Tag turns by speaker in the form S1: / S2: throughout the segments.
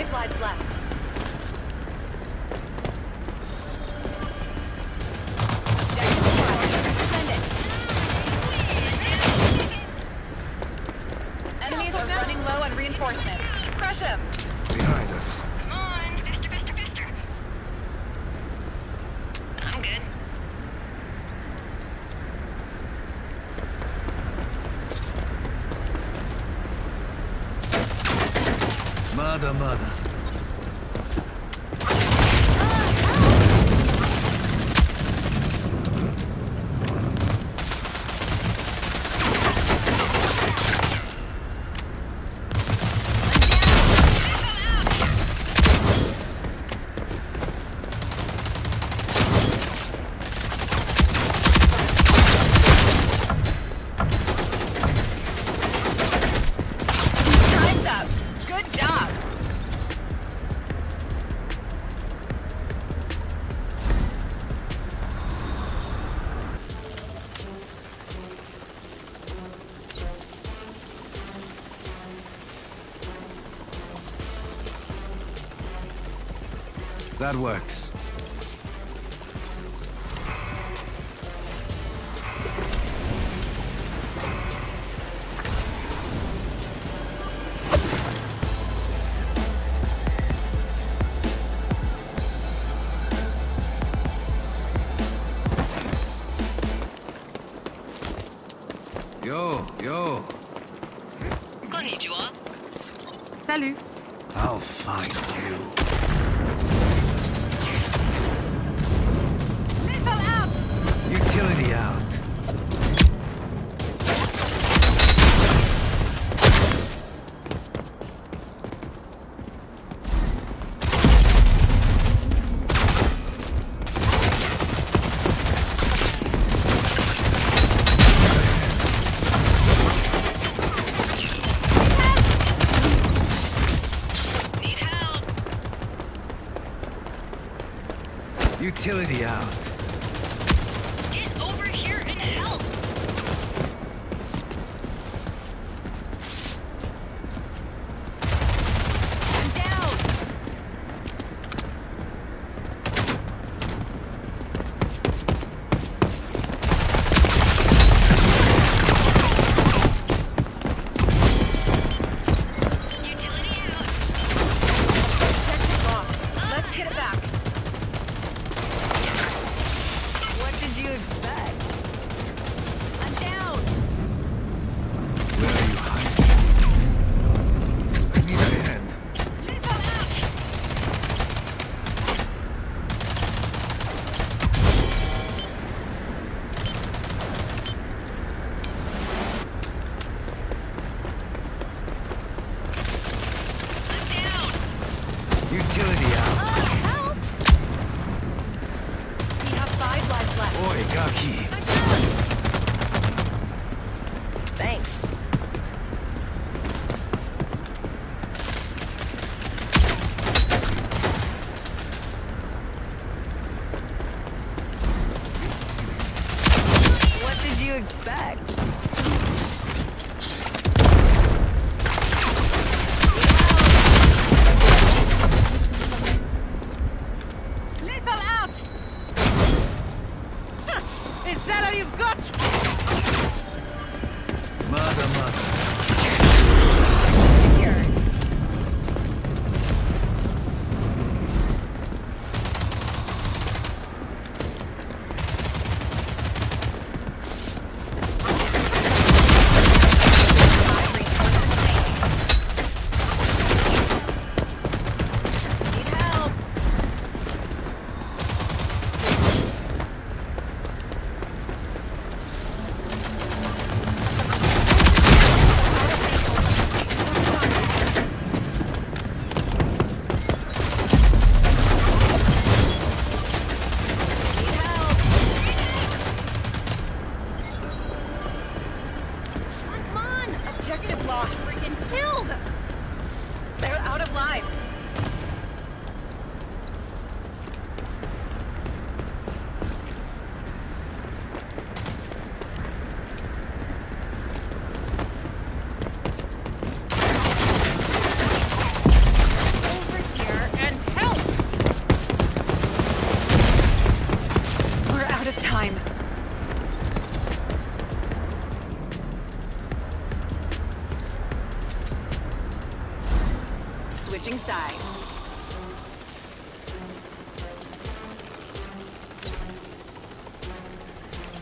S1: Five lives left.
S2: The
S3: mother. That works. Yo, yo.
S2: Konnichiwa.
S4: Salut.
S3: I'll find you.
S1: expect?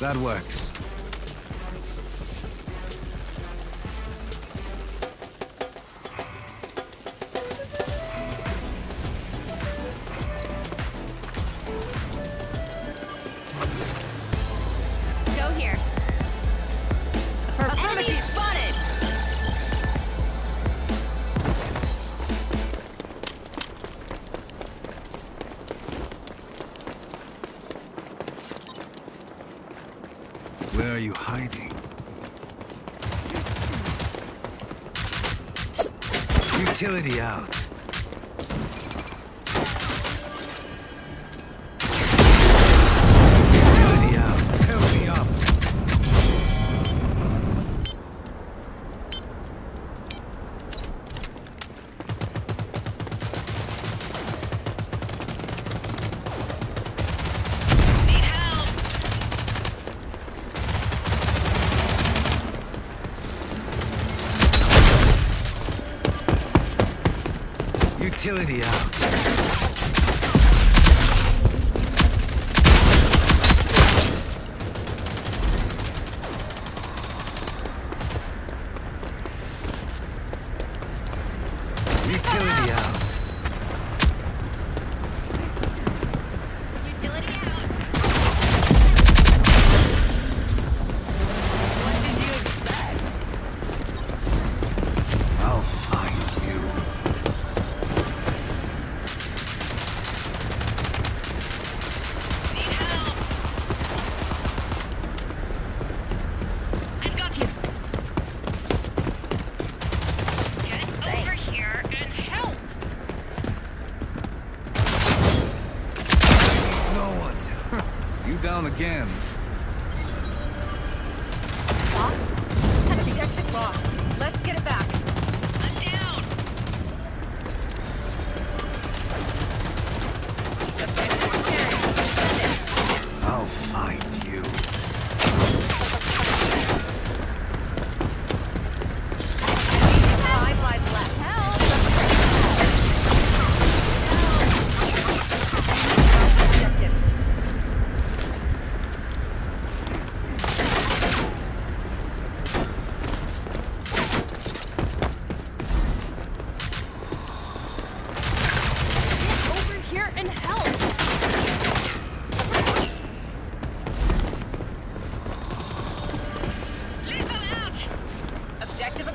S1: That
S3: works. Hoodie out. Utility out.
S1: You
S3: down again.
S1: Locked? Touching
S2: exit.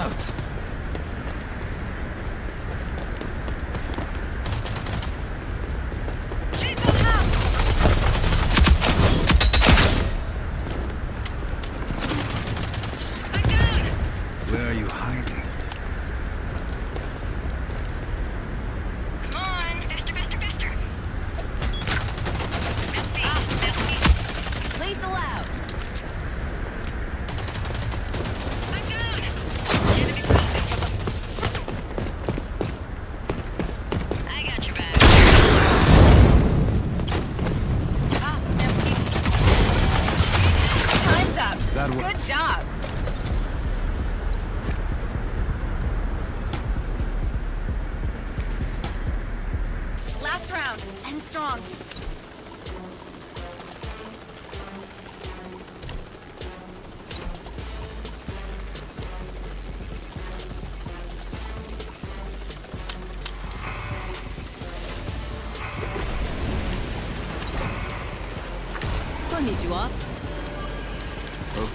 S2: out.
S1: Last round. End strong.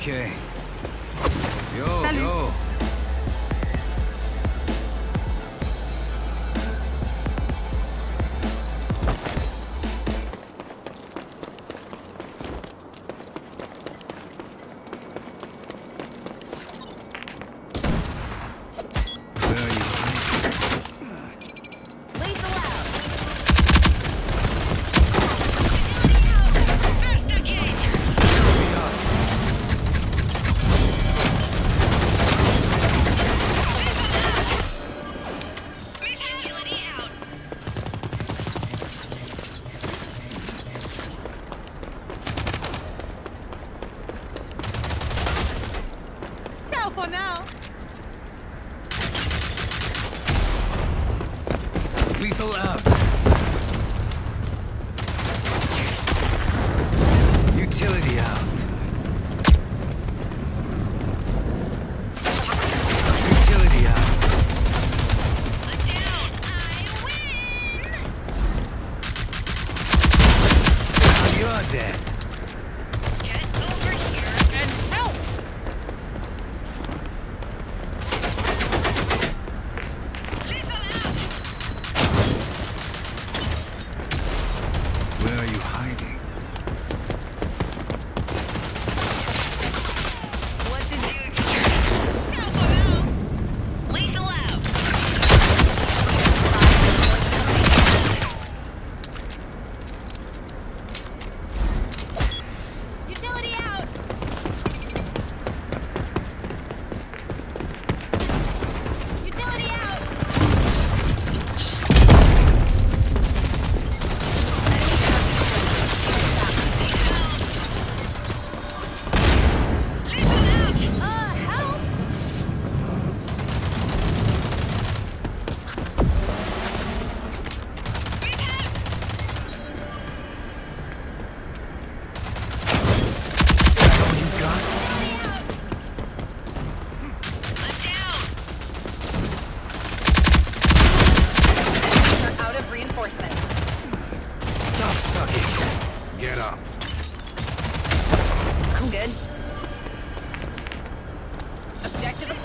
S3: Okay. Yo,
S1: Salut. yo.
S3: Lethal out.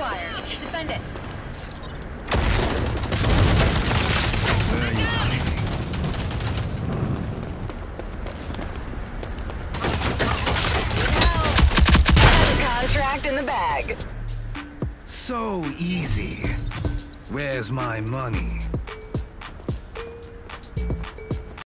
S1: acquired. Defend it.
S4: Contract in the bag.
S3: So easy. Where's my money?